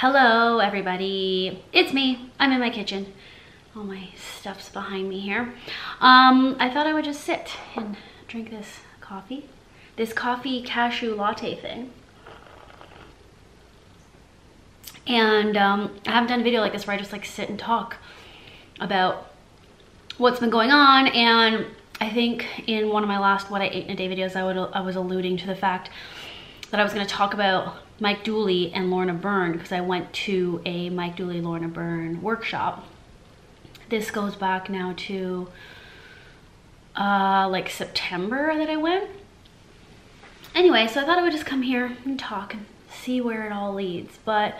Hello, everybody. It's me. I'm in my kitchen. All my stuff's behind me here. Um, I thought I would just sit and drink this coffee. This coffee cashew latte thing. And um, I haven't done a video like this where I just like sit and talk about what's been going on. And I think in one of my last What I Ate in a Day videos, I, would, I was alluding to the fact that I was gonna talk about Mike Dooley and Lorna Byrne because I went to a Mike Dooley, Lorna Byrne workshop. This goes back now to uh, like September that I went. Anyway, so I thought I would just come here and talk and see where it all leads. But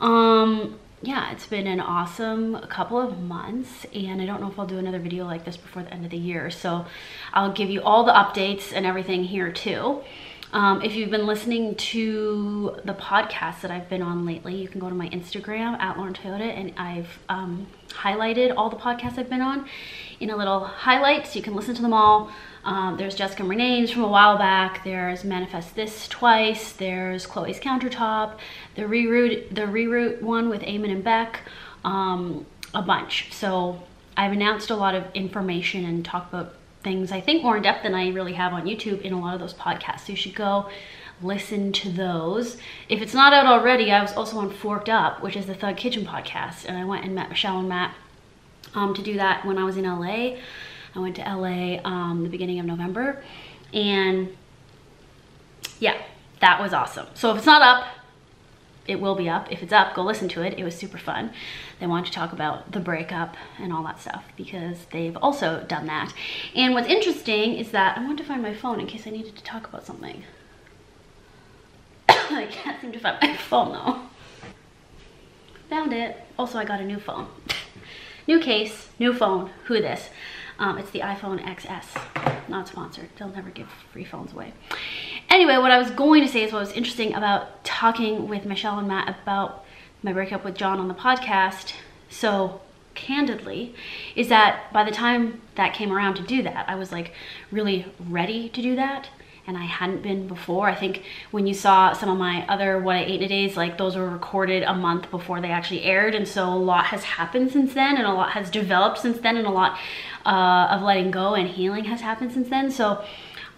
um, yeah, it's been an awesome couple of months and I don't know if I'll do another video like this before the end of the year. So I'll give you all the updates and everything here too. Um, if you've been listening to the podcast that I've been on lately, you can go to my Instagram at Lauren Toyota and I've um, highlighted all the podcasts I've been on in a little highlight so you can listen to them all. Um, there's Jessica Renane's from a while back. There's Manifest This twice. There's Chloe's Countertop. The reroute, the reroute one with Eamon and Beck. Um, a bunch. So I've announced a lot of information and talked about things I think more in depth than I really have on YouTube in a lot of those podcasts. So you should go listen to those. If it's not out already, I was also on Forked Up, which is the Thug Kitchen podcast, and I went and met Michelle and Matt um, to do that when I was in LA. I went to LA um, the beginning of November, and yeah, that was awesome. So if it's not up, it will be up. If it's up, go listen to it. It was super fun. They wanted to talk about the breakup and all that stuff because they've also done that. And what's interesting is that I wanted to find my phone in case I needed to talk about something. I can't seem to find my phone though. Found it. Also, I got a new phone. new case, new phone. Who this? Um, it's the iPhone XS. Not sponsored. They'll never give free phones away. Anyway, what I was going to say is what was interesting about talking with Michelle and Matt about my breakup with John on the podcast so candidly is that by the time that came around to do that, I was like really ready to do that and I hadn't been before. I think when you saw some of my other What I Ate in a Days, like those were recorded a month before they actually aired. And so a lot has happened since then and a lot has developed since then and a lot uh, of letting go and healing has happened since then. So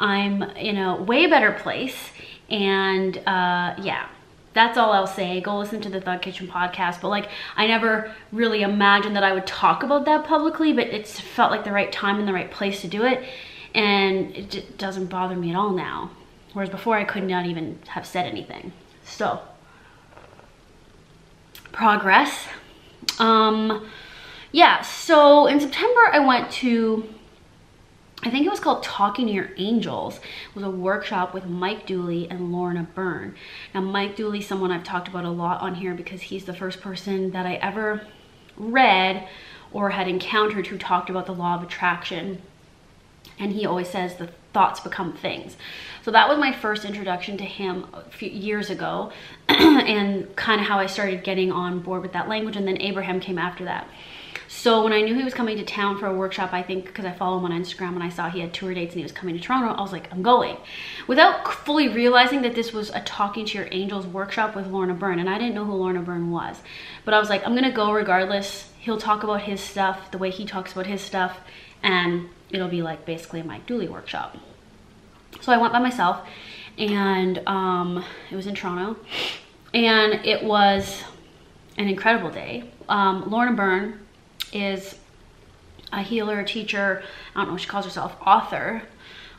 I'm in a way better place. And uh, yeah, that's all I'll say. Go listen to the Thug Kitchen podcast. But like, I never really imagined that I would talk about that publicly, but it's felt like the right time and the right place to do it. And it doesn't bother me at all now. Whereas before I could not even have said anything. So, progress. Um, yeah, so in September I went to I think it was called Talking to Your Angels. It was a workshop with Mike Dooley and Lorna Byrne. Now, Mike Dooley, someone I've talked about a lot on here because he's the first person that I ever read or had encountered who talked about the law of attraction. And he always says the thoughts become things. So that was my first introduction to him a few years ago and kind of how I started getting on board with that language. And then Abraham came after that. So when I knew he was coming to town for a workshop, I think because I follow him on Instagram and I saw he had tour dates and he was coming to Toronto, I was like, I'm going. Without fully realizing that this was a Talking to Your Angels workshop with Lorna Byrne. And I didn't know who Lorna Byrne was. But I was like, I'm to go regardless. He'll talk about his stuff the way he talks about his stuff. And it'll be like basically Mike Dooley workshop. So I went by myself and um, it was in Toronto. And it was an incredible day. Um, Lorna Byrne is a healer, a teacher, I don't know what she calls herself, author.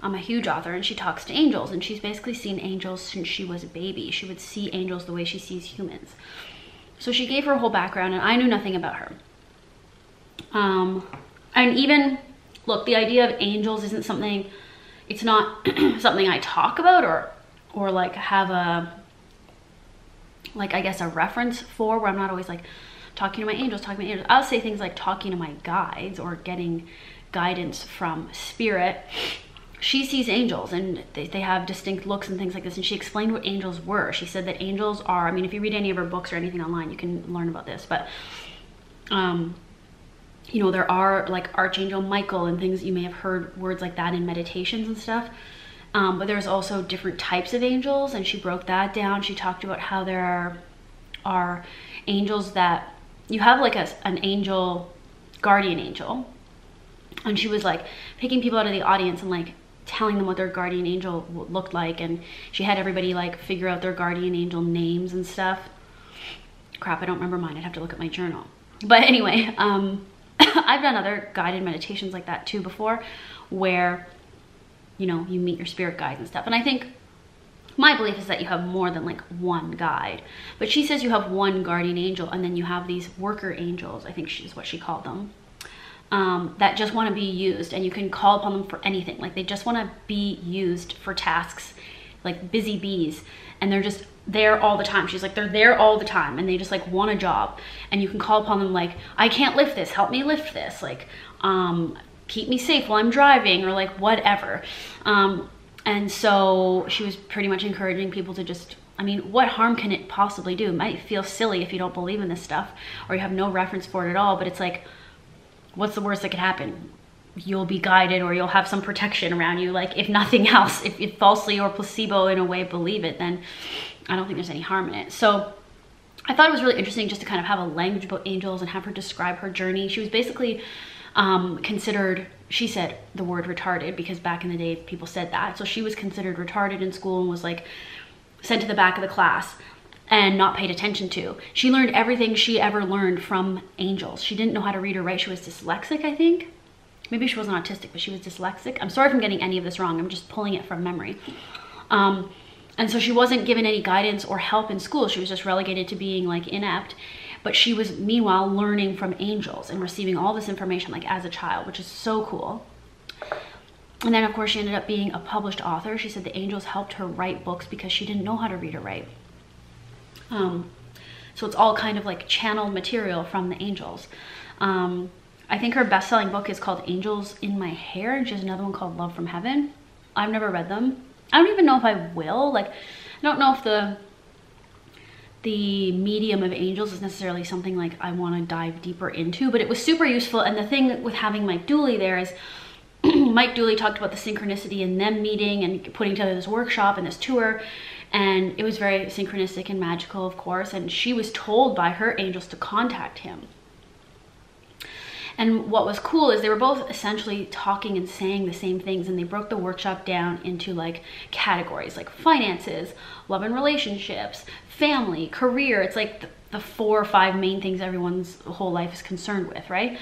I'm a huge author and she talks to angels and she's basically seen angels since she was a baby. She would see angels the way she sees humans. So she gave her whole background and I knew nothing about her. Um, and even, look, the idea of angels isn't something, it's not something I talk about or, or like have a, like I guess a reference for where I'm not always like, talking to my angels, talking to my angels. I'll say things like talking to my guides or getting guidance from spirit. She sees angels and they, they have distinct looks and things like this. And she explained what angels were. She said that angels are, I mean, if you read any of her books or anything online, you can learn about this. But, um, you know, there are like Archangel Michael and things, you may have heard words like that in meditations and stuff. Um, but there's also different types of angels and she broke that down. She talked about how there are are angels that you have like a, an angel, guardian angel. And she was like picking people out of the audience and like telling them what their guardian angel looked like. And she had everybody like figure out their guardian angel names and stuff. Crap, I don't remember mine. I'd have to look at my journal. But anyway, um, I've done other guided meditations like that too before where, you know, you meet your spirit guides and stuff. And I think my belief is that you have more than like one guide. But she says you have one guardian angel and then you have these worker angels, I think she's what she called them, um, that just want to be used and you can call upon them for anything. Like they just want to be used for tasks, like busy bees. And they're just there all the time. She's like, they're there all the time and they just like want a job. And you can call upon them like, I can't lift this, help me lift this. Like, um, keep me safe while I'm driving or like whatever. Um, and so she was pretty much encouraging people to just, I mean, what harm can it possibly do? It might feel silly if you don't believe in this stuff or you have no reference for it at all, but it's like, what's the worst that could happen? You'll be guided or you'll have some protection around you. Like, if nothing else, if you falsely or placebo in a way believe it, then I don't think there's any harm in it. So, I thought it was really interesting just to kind of have a language about angels and have her describe her journey. She was basically um, considered, she said the word retarded because back in the day people said that. So she was considered retarded in school and was like sent to the back of the class and not paid attention to. She learned everything she ever learned from angels. She didn't know how to read or write. She was dyslexic, I think. Maybe she wasn't autistic, but she was dyslexic. I'm sorry if I'm getting any of this wrong. I'm just pulling it from memory. Um, and so she wasn't given any guidance or help in school. She was just relegated to being like inept. But she was meanwhile learning from angels and receiving all this information like as a child, which is so cool. And then of course she ended up being a published author. She said the angels helped her write books because she didn't know how to read or write. Um, so it's all kind of like channeled material from the angels. Um, I think her best-selling book is called Angels in My Hair, and she has another one called Love from Heaven. I've never read them. I don't even know if I will. Like, I don't know if the the medium of angels is necessarily something like I want to dive deeper into, but it was super useful. And the thing with having Mike Dooley there is Mike Dooley talked about the synchronicity in them meeting and putting together this workshop and this tour. And it was very synchronistic and magical, of course. And she was told by her angels to contact him. And what was cool is they were both essentially talking and saying the same things and they broke the workshop down into like categories like finances, love and relationships, family, career. It's like the, the four or five main things everyone's whole life is concerned with, right?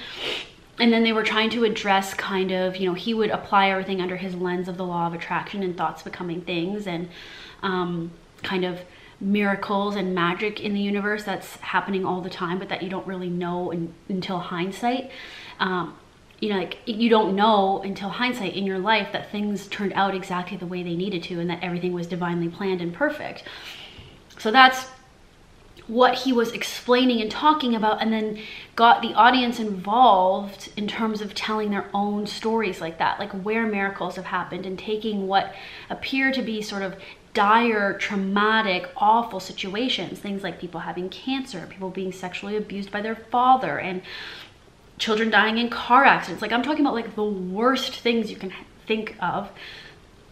and then they were trying to address kind of you know he would apply everything under his lens of the law of attraction and thoughts becoming things and um, kind of miracles and magic in the universe that's happening all the time but that you don't really know in, until hindsight. Um, you know like you don't know until hindsight in your life that things turned out exactly the way they needed to and that everything was divinely planned and perfect. So that's what he was explaining and talking about and then got the audience involved in terms of telling their own stories like that like where miracles have happened and taking what appear to be sort of dire, traumatic, awful situations. Things like people having cancer, people being sexually abused by their father, and children dying in car accidents. Like I'm talking about like the worst things you can think of.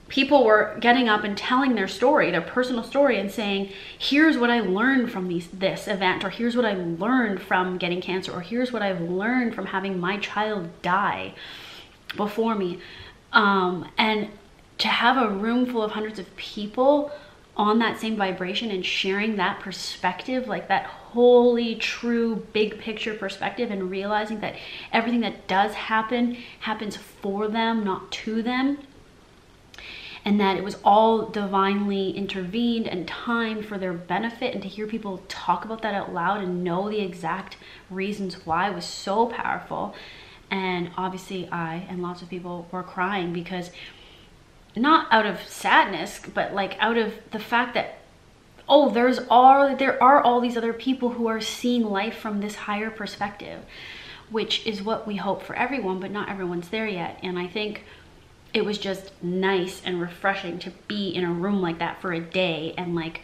People were getting up and telling their story, their personal story, and saying, "Here's what I learned from these this event, or here's what I learned from getting cancer, or here's what I've learned from having my child die before me." Um, and to have a room full of hundreds of people on that same vibration and sharing that perspective, like that holy, true, big picture perspective, and realizing that everything that does happen happens for them, not to them. And that it was all divinely intervened and timed for their benefit. And to hear people talk about that out loud and know the exact reasons why was so powerful. And obviously, I and lots of people were crying because not out of sadness, but like out of the fact that oh, there's all there are all these other people who are seeing life from this higher perspective, which is what we hope for everyone, but not everyone's there yet. And I think it was just nice and refreshing to be in a room like that for a day and like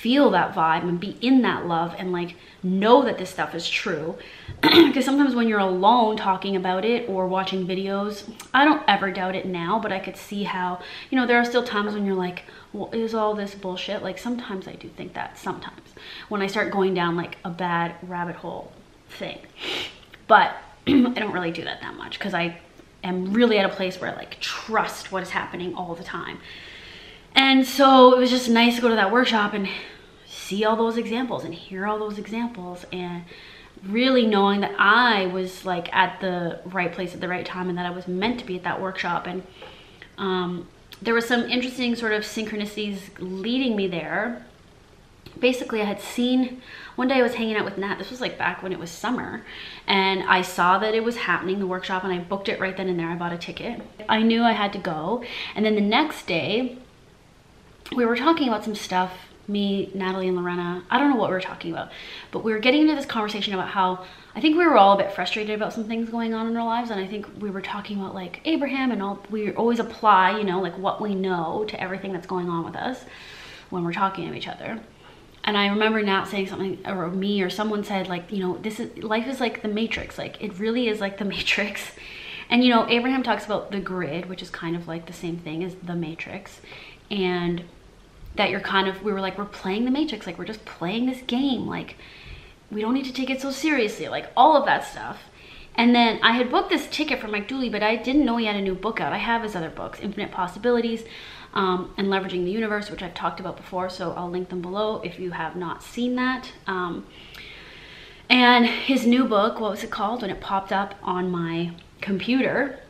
feel that vibe and be in that love and like know that this stuff is true. Because sometimes when you're alone talking about it or watching videos, I don't ever doubt it now, but I could see how, you know, there are still times when you're like, well, is all this bullshit? Like sometimes I do think that sometimes when I start going down like a bad rabbit hole thing. But I don't really do that that much because I am really at a place where I like trust what is happening all the time. And so it was just nice to go to that workshop and see all those examples and hear all those examples and really knowing that I was like at the right place at the right time and that I was meant to be at that workshop. And um, there was some interesting sort of synchronicities leading me there. Basically, I had seen one day I was hanging out with Nat. This was like back when it was summer, and I saw that it was happening, the workshop, and I booked it right then and there. I bought a ticket. I knew I had to go, and then the next day, we were talking about some stuff me, Natalie, and Lorena. I don't know what we were talking about, but we were getting into this conversation about how I think we were all a bit frustrated about some things going on in our lives. And I think we were talking about like Abraham and all, we always apply, you know, like what we know to everything that's going on with us when we're talking to each other. And I remember Nat saying something, or me, or someone said like, you know, this is, life is like the matrix. Like it really is like the matrix. And you know, Abraham talks about the grid, which is kind of like the same thing as the matrix. And that you're kind of, we were like, we're playing the Matrix, like we're just playing this game, like we don't need to take it so seriously, like all of that stuff. And then I had booked this ticket for Mike Dooley, but I didn't know he had a new book out. I have his other books, Infinite Possibilities um, and Leveraging the Universe, which I've talked about before, so I'll link them below if you have not seen that. Um, and his new book, what was it called? When it popped up on my computer,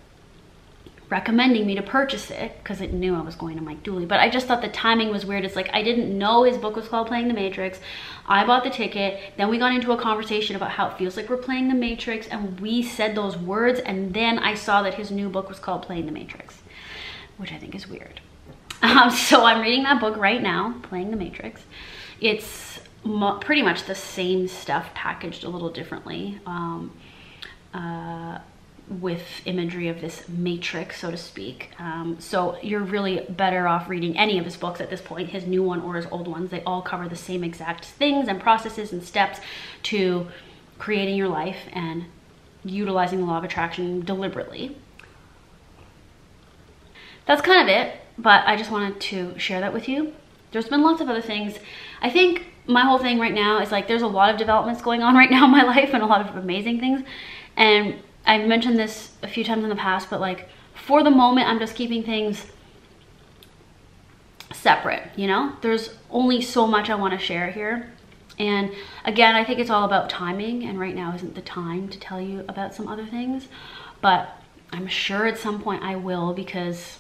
recommending me to purchase it because it knew I was going to Mike Dooley. But I just thought the timing was weird. It's like I didn't know his book was called Playing the Matrix. I bought the ticket. Then we got into a conversation about how it feels like we're playing the Matrix and we said those words and then I saw that his new book was called Playing the Matrix, which I think is weird. Um, so I'm reading that book right now, Playing the Matrix. It's pretty much the same stuff packaged a little differently. Um, uh, with imagery of this matrix, so to speak. Um, so you're really better off reading any of his books at this point, his new one or his old ones. They all cover the same exact things and processes and steps to creating your life and utilizing the law of attraction deliberately. That's kind of it, but I just wanted to share that with you. There's been lots of other things. I think my whole thing right now is like there's a lot of developments going on right now in my life and a lot of amazing things. And I've mentioned this a few times in the past, but like for the moment, I'm just keeping things separate, you know? There's only so much I want to share here. And again, I think it's all about timing, and right now isn't the time to tell you about some other things, but I'm sure at some point I will because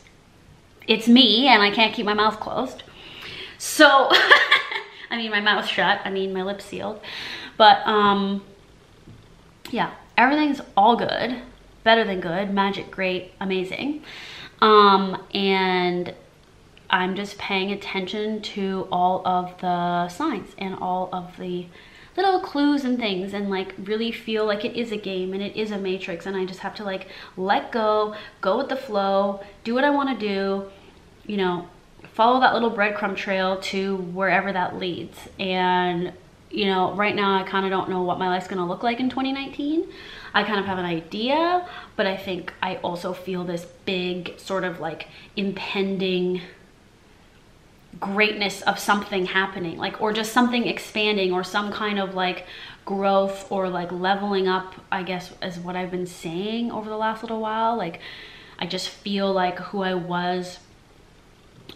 it's me and I can't keep my mouth closed. So, I mean, my mouth shut, I mean, my lips sealed. But, um, yeah, everything's all good, better than good, magic, great, amazing. Um, and I'm just paying attention to all of the signs and all of the little clues and things and like really feel like it is a game and it is a matrix and I just have to like let go, go with the flow, do what I want to do, you know, follow that little breadcrumb trail to wherever that leads. And you know, right now I kind of don't know what my life's to look like in 2019. I kind of have an idea, but I think I also feel this big sort of like impending greatness of something happening, like, or just something expanding or some kind of like growth or like leveling up, I guess, is what I've been saying over the last little while. Like, I just feel like who I was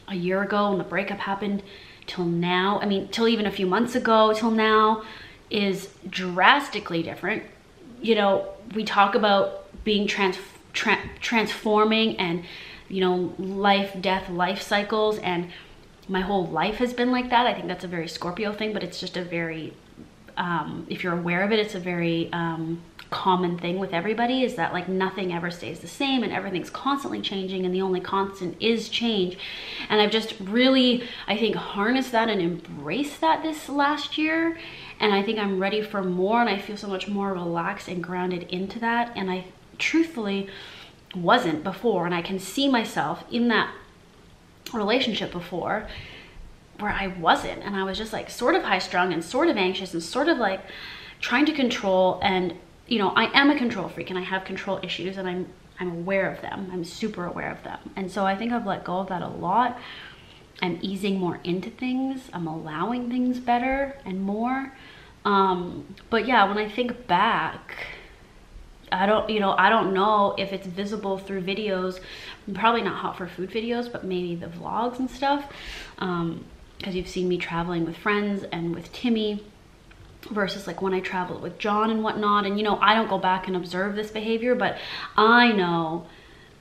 a year ago when the breakup happened till now, I mean, till even a few months ago, till now, is drastically different. You know, we talk about being trans, tra transforming and, you know, life, death, life cycles, and my whole life has been like that. I think that's a very Scorpio thing, but it's just a very, um, if you're aware of it, it's a very um, common thing with everybody is that like nothing ever stays the same and everything's constantly changing and the only constant is change. And I've just really, I think, harnessed that and embraced that this last year. And I think I'm ready for more and I feel so much more relaxed and grounded into that. And I truthfully wasn't before. And I can see myself in that relationship before where I wasn't. And I was just like sort of high strung and sort of anxious and sort of like trying to control. And, you know, I am a control freak and I have control issues and I'm, I'm aware of them. I'm super aware of them. And so I think I've let go of that a lot. I'm easing more into things. I'm allowing things better and more. Um, but yeah, when I think back, I don't, you know, I don't know if it's visible through videos, probably not hot for food videos, but maybe the vlogs and stuff. Um, because you've seen me traveling with friends and with Timmy versus like when I traveled with John and whatnot. And you know, I don't go back and observe this behavior, but I know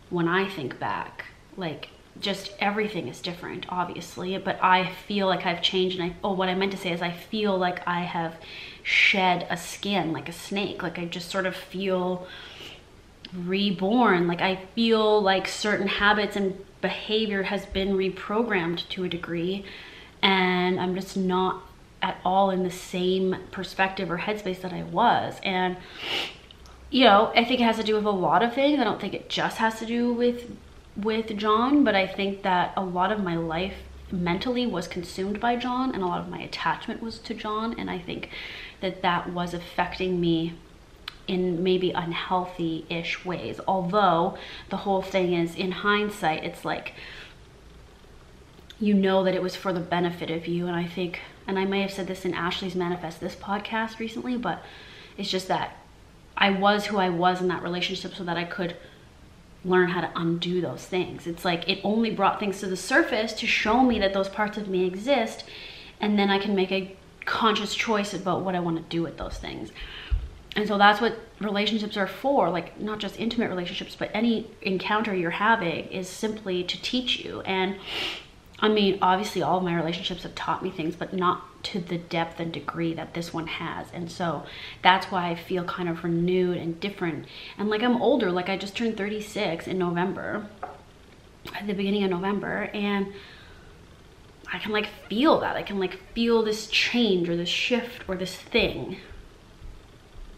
when I think back, like just everything is different, obviously. But I feel like I've changed. And I, oh, what I meant to say is I feel like I have shed a skin like a snake. Like I just sort of feel reborn. Like I feel like certain habits and behavior has been reprogrammed to a degree and I'm just not at all in the same perspective or headspace that I was. And, you know, I think it has to do with a lot of things. I don't think it just has to do with with John, but I think that a lot of my life mentally was consumed by John and a lot of my attachment was to John and I think that that was affecting me in maybe unhealthy-ish ways. Although the whole thing is in hindsight it's like you know that it was for the benefit of you. And I think, and I may have said this in Ashley's Manifest This podcast recently, but it's just that I was who I was in that relationship so that I could learn how to undo those things. It's like it only brought things to the surface to show me that those parts of me exist. And then I can make a conscious choice about what I want to do with those things. And so that's what relationships are for, like not just intimate relationships, but any encounter you're having is simply to teach you. And I mean, obviously, all of my relationships have taught me things, but not to the depth and degree that this one has. And so that's why I feel kind of renewed and different. And like I'm older, like I just turned 36 in November, at the beginning of November. And I can like feel that. I can like feel this change or this shift or this thing.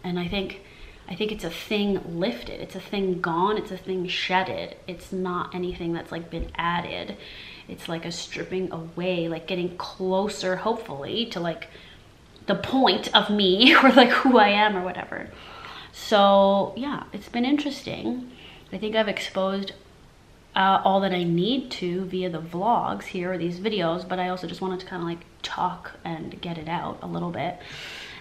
And I think. I think it's a thing lifted. It's a thing gone. It's a thing shedded. It's not anything that's like been added it's like a stripping away like getting closer hopefully to like the point of me or like who i am or whatever so yeah it's been interesting i think i've exposed uh, all that i need to via the vlogs here or these videos but i also just wanted to kind of like talk and get it out a little bit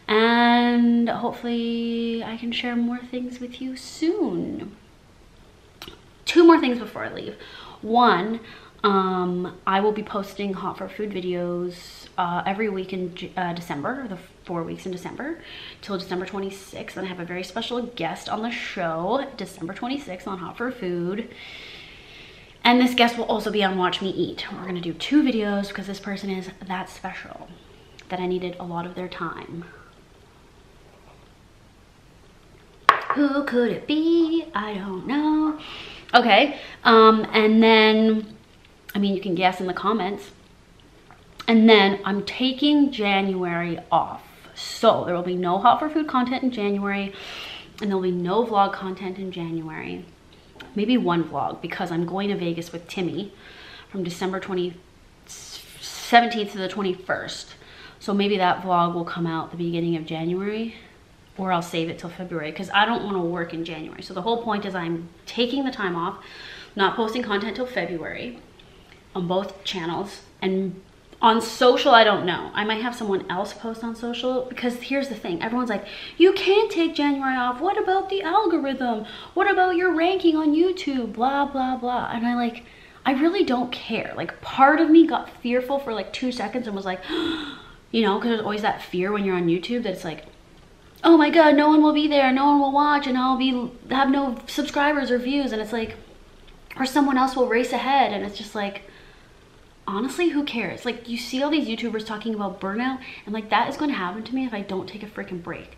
and hopefully i can share more things with you soon two more things before i leave one um, I will be posting hot for food videos uh, every week in uh, December, the four weeks in December, till December 26th. And I have a very special guest on the show, December 26th on Hot for Food. And this guest will also be on Watch Me Eat. We're gonna do two videos because this person is that special that I needed a lot of their time. Who could it be? I don't know. Okay, um, and then I mean, you can guess in the comments. And then I'm taking January off. So there will be no hot for food content in January and there'll be no vlog content in January. Maybe one vlog because I'm going to Vegas with Timmy from December 20, 17th to the 21st. So maybe that vlog will come out the beginning of January or I'll save it till February because I don't want to work in January. So the whole point is I'm taking the time off, not posting content till February on both channels. And on social i don't know. I might have someone else post on social because here's the thing. Everyone's like you can't take january off. What about the algorithm? What about your ranking on youtube? Blah blah blah. And i like i really don't care. Like part of me got fearful for like two seconds and was like you know because there's always that fear when you're on youtube that it's like oh my god no one will be there no one will watch and i'll be have no subscribers or views and it's like or someone else will race ahead and it's just like honestly, who cares? Like, you see all these YouTubers talking about burnout, and like, that is going to happen to me if I don't take a freaking break.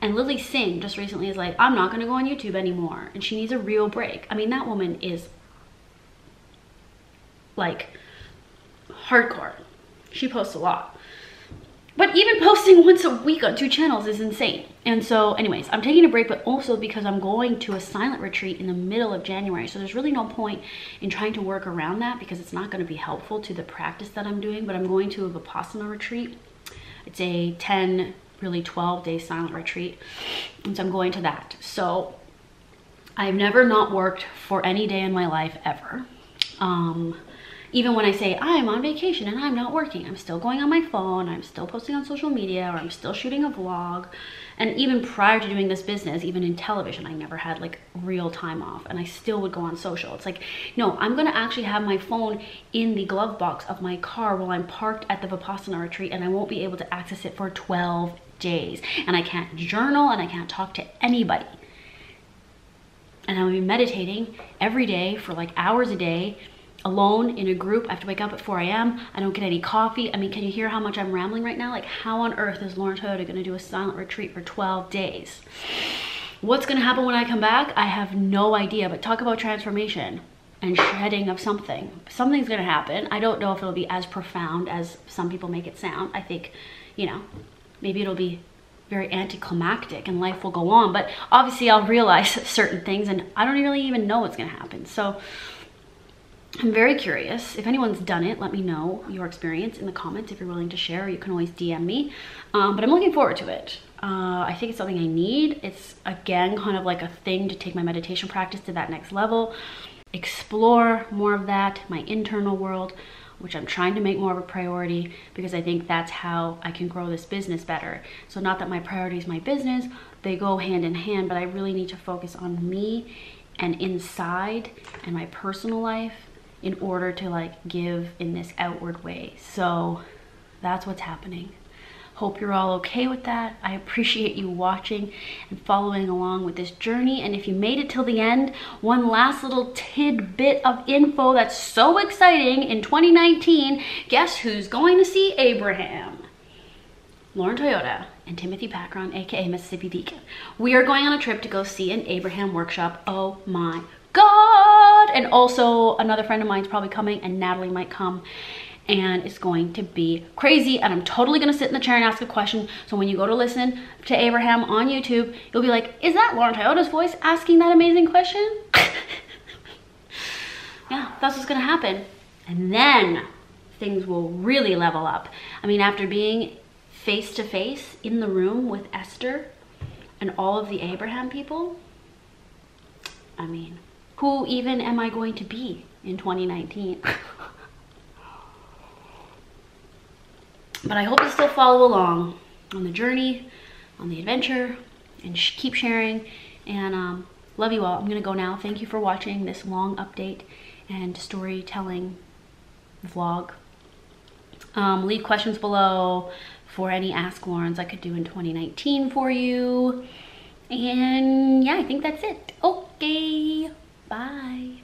And Lilly Singh just recently is like, I'm not going to go on YouTube anymore. And she needs a real break. I mean, that woman is like hardcore. She posts a lot. But even posting once a week on two channels is insane. And so anyways, I'm taking a break, but also because I'm going to a silent retreat in the middle of January. So there's really no point in trying to work around that because it's not going to be helpful to the practice that I'm doing, but I'm going to a Vipassana retreat. It's a 10, really 12 day silent retreat. And so I'm going to that. So I've never not worked for any day in my life ever. Um, even when I say I'm on vacation and I'm not working, I'm still going on my phone, I'm still posting on social media, or I'm still shooting a vlog. And even prior to doing this business, even in television, I never had like real time off and I still would go on social. It's like, no, I'm gonna actually have my phone in the glove box of my car while I'm parked at the Vipassana retreat and I won't be able to access it for 12 days. And I can't journal and I can't talk to anybody. And I'll be meditating every day for like hours a day alone in a group. I have to wake up at 4 a.m. I don't get any coffee. I mean, can you hear how much I'm rambling right now? Like, how on earth is Lauren Toyota gonna do a silent retreat for 12 days? What's gonna happen when I come back? I have no idea, but talk about transformation and shedding of something. Something's gonna happen. I don't know if it'll be as profound as some people make it sound. I think, you know, maybe it'll be very anticlimactic and life will go on, but obviously I'll realize certain things and I don't really even know what's gonna happen. So I'm very curious. If anyone's done it, let me know your experience in the comments if you're willing to share. You can always DM me. Um, but I'm looking forward to it. Uh, I think it's something I need. It's, again, kind of like a thing to take my meditation practice to that next level. Explore more of that, my internal world, which I'm trying to make more of a priority because I think that's how I can grow this business better. So not that my priority is my business, they go hand in hand, but I really need to focus on me and inside and my personal life in order to like give in this outward way. So that's what's happening. Hope you're all okay with that. I appreciate you watching and following along with this journey. And if you made it till the end, one last little tidbit of info that's so exciting in 2019. Guess who's going to see Abraham? Lauren Toyota and Timothy Pakron, aka Mississippi Vegan. We are going on a trip to go see an Abraham workshop. Oh my God. And also another friend of mine is probably coming and Natalie might come and it's going to be crazy and I'm totally gonna sit in the chair and ask a question. So when you go to listen to Abraham on YouTube you'll be like is that Lauren Toyota's voice asking that amazing question? yeah that's what's gonna happen. And then things will really level up. I mean after being face to face in the room with Esther and all of the Abraham people I mean who even am I going to be in 2019? but I hope you still follow along on the journey, on the adventure, and sh keep sharing. And um, love you all. I'm going to go now. Thank you for watching this long update and storytelling vlog. Um, leave questions below for any Ask Laurens I could do in 2019 for you. And yeah, I think that's it. Okay. Bye.